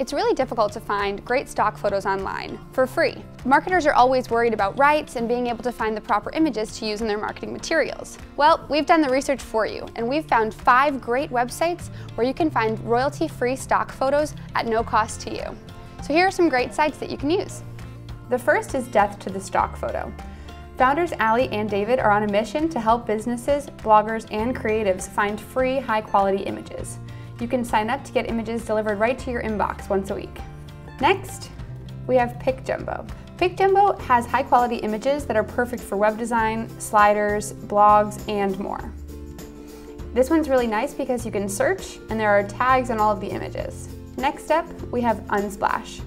It's really difficult to find great stock photos online for free. Marketers are always worried about rights and being able to find the proper images to use in their marketing materials. Well, we've done the research for you, and we've found five great websites where you can find royalty-free stock photos at no cost to you. So here are some great sites that you can use. The first is Death to the Stock Photo. Founders Ali and David are on a mission to help businesses, bloggers, and creatives find free, high-quality images. You can sign up to get images delivered right to your inbox once a week. Next, we have PicJumbo. PicJumbo has high quality images that are perfect for web design, sliders, blogs, and more. This one's really nice because you can search and there are tags on all of the images. Next up, we have Unsplash.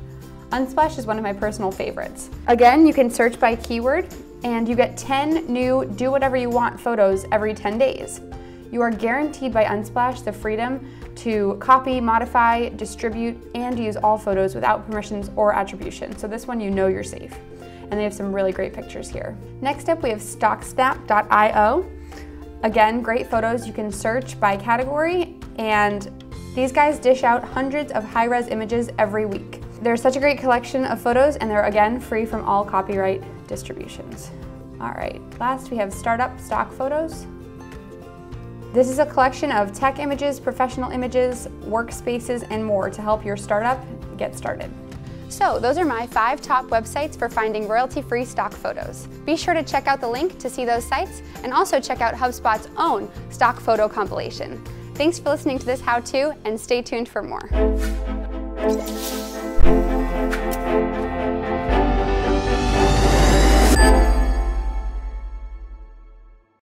Unsplash is one of my personal favorites. Again, you can search by keyword and you get 10 new do whatever you want photos every 10 days. You are guaranteed by Unsplash the freedom to copy, modify, distribute, and use all photos without permissions or attribution. So this one you know you're safe. And they have some really great pictures here. Next up we have stocksnap.io. Again, great photos. You can search by category and these guys dish out hundreds of high-res images every week. There's such a great collection of photos and they're again free from all copyright distributions. All right, last we have startup stock photos. This is a collection of tech images, professional images, workspaces, and more to help your startup get started. So those are my five top websites for finding royalty-free stock photos. Be sure to check out the link to see those sites and also check out HubSpot's own stock photo compilation. Thanks for listening to this how-to and stay tuned for more.